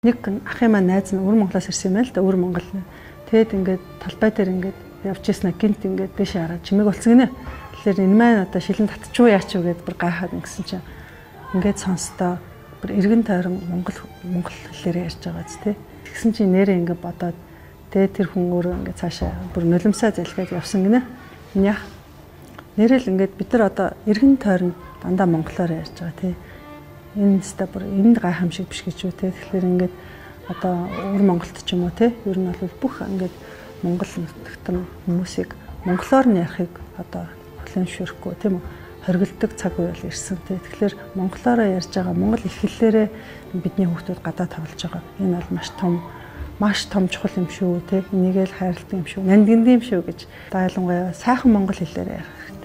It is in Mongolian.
Нэг ахын маань найз нь өвөр Монголоос ирсэн юм байл да өвөр Монгол. Тэгэд ингээд талбай дээр ингээд явж ирсэн гинт ингээд дэше хараад чимэг болцсон гинэ. Тэгэхээр энэ маань одоо шилэн татчихгүй яач вэ гэд бүр гайхаад ингэсэн чинь ингээд сонстоо бүр эргэн тойрон монгол монгол хэлээр ярьж байгаа зү тэ. Тэгсэн чинь нэрээ ингээд бодоод тэгээ тэр хүн өөрөө ингээд цаашаа бүр нулимсаа залхиад явсан гинэ. Энэ яах? Нэрэл ингээд бид нар одоо эргэн тойрон дандаа монголоор ярьж байгаа тий энэ ста бүр энд гайхамшиг биш гэж үү те. Тэгэхээр ингээд одоо өвөр Монголд ч юм уу те ер нь бол бүх ингээд Монгол нутагтан хүмүүсийг монголоор нь ярихыг одоо хүлээмжшүүрэхгүй тийм үү? Хоригддаг цаг үе бол ирсэн те. Тэгэхээр монголоор ярьж байгаа монгол их хэллээрээ бидний хүүхдүүд гадаа тавлж байгаа. Энэ бол маш том маш том чухал юм шүү те. Энийгээ л хайрладаг юм шүү. Нандин юм шүү гэж та ялангуяа сайхан монгол хэлээр ярих